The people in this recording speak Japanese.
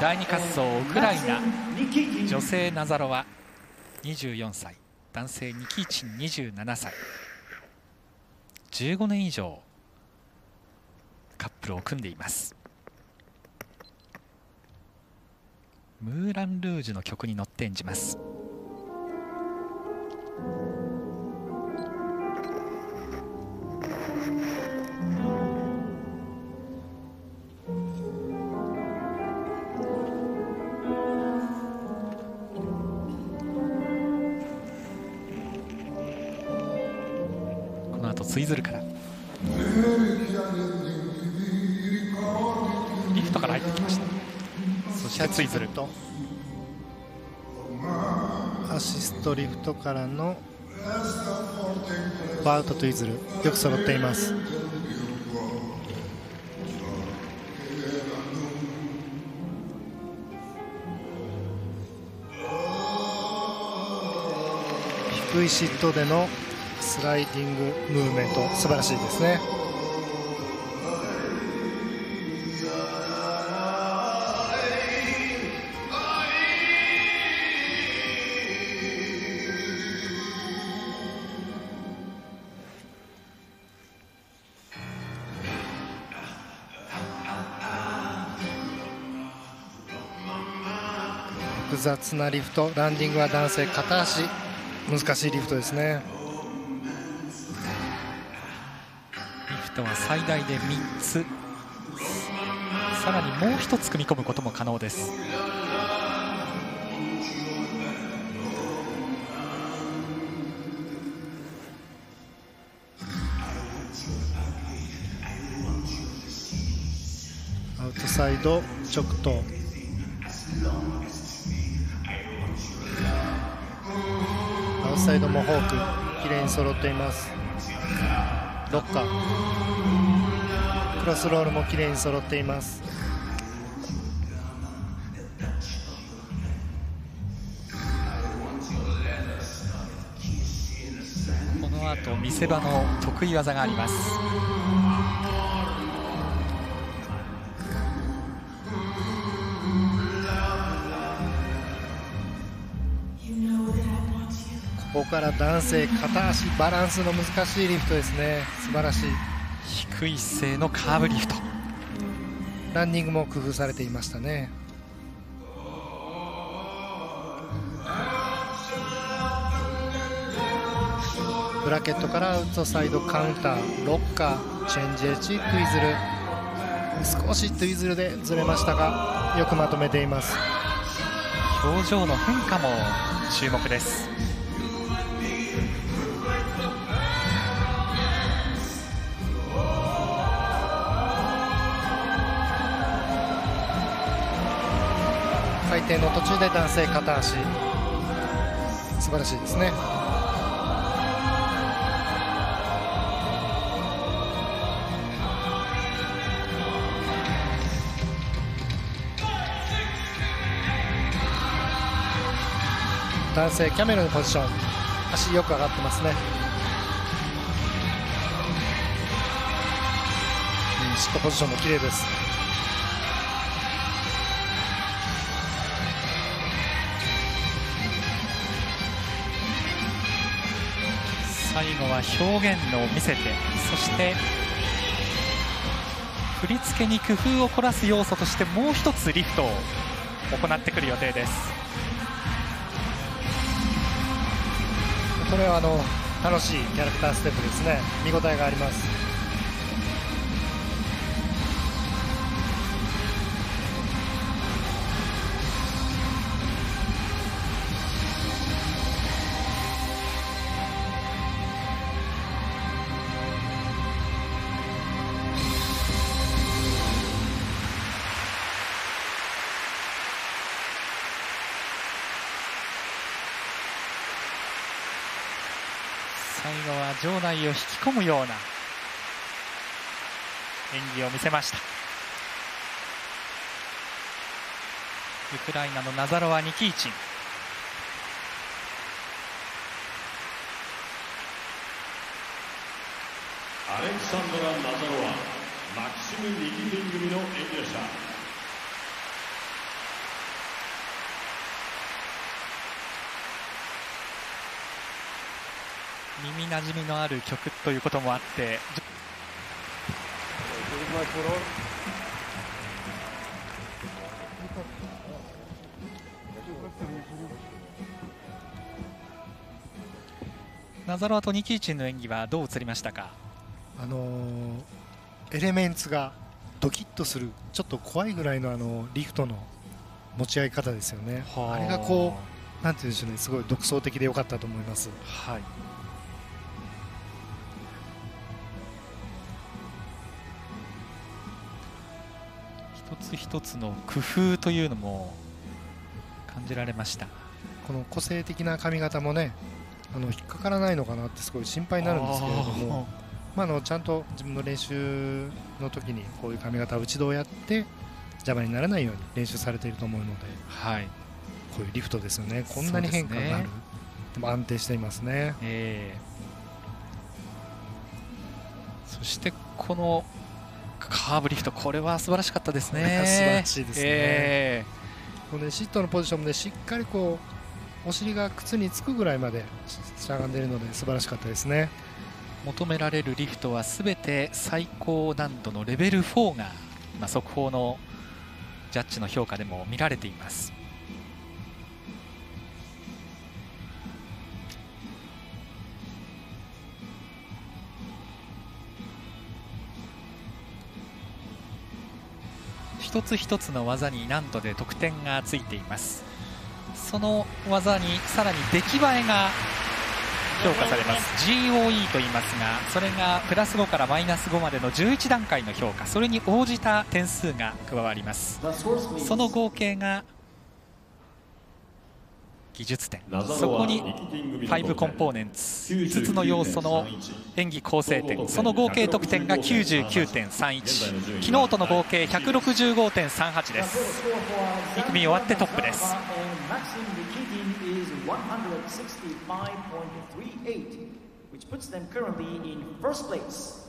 第2滑走ウクライナ。女性ナザロワ。24歳。男性ニキーチン27歳。15年以上カップルを組んでいます。ムーラン・ルージュの曲に乗って演じますツイズルから。リフトから入ってきました。そしてツイズルアシストリフトからのバウトとイズル。よく揃っています。低いシットでのスライディングムーブメント。素晴らしいですね。複雑なリフト。ランディングは男性片足。難しいリフトですね。リフトは最大で3つ。さらにもう1つ組み込むことも可能です。アウトサイド直投。アウトサイドもフォークきれいに揃っています。ロッカー。クロスロールもきれいに揃っています。この後見せ場の得意技があります。ここから男性片足バランスの難しいリフトですね。素晴らしい。低い姿勢のカーブリフト。ランニングも工夫されていましたね。ブラケットからアウトサイドカウンターロッカーチェンジエッジツイズル。少しツイズルでずれましたがよくまとめています。表情の変化も注目です回転の途中で男性片足。素晴らしいですね。男性キャメルのポジション。足よく上がってますね。シットポジションも綺麗です。最後は表現を見せてそして振り付けに工夫を凝らす要素としてもう一つリフトを行ってくる予定です。これはあの楽しいキャラクターステップですね。見応えがあります。後は場内を引き込むような演技を見せました。ウクライナのナザロワ・ニキーチン。アレクサンドラ・ナザロワマキシム・ニキティン組の演技でした耳なじみのある曲ということもあってナザロワとニキーチンの演技はどう映りましたか？あのエレメンツがドキッとするちょっと怖いぐらいのあのリフトの持ち合い方ですよね、あ。れがこうなんていうんでしょうね。すごい独創的で良かったと思います。はい一つ一つの工夫というのも感じられました。この個性的な髪型もねあの引っかからないのかなってすごい心配になるんですけれどもまあ、あのちゃんと自分の練習の時にこういう髪型を打ち道やって邪魔にならないように練習されていると思うので、はい、こういうリフトですよね。こんなに変化がある。で、ね,、も安定していますね、えー、そしてこのカーブリフトこれは素晴らしかったですね。素晴らしいですね、えー、この、ね、シットのポジションでしっかりこうお尻が靴につくぐらいまでしゃがんでいるので素晴らしかったですね。求められるリフトはすべて最高難度のレベル4が今速報のジャッジの評価でも見られています。一つ一つの技に難度で得点がついています。その技にさらに出来栄えが評価されます。GOE と言いますがそれがプラス5からマイナス5までの11段階の評価。それに応じた点数が加わります。その合計が技術点。そこに5コンポーネンツ。5つの要素の演技構成点。その合計得点が99.31昨日との合計165.38です。2組終わってトップです。165.38, which puts them currently in first place.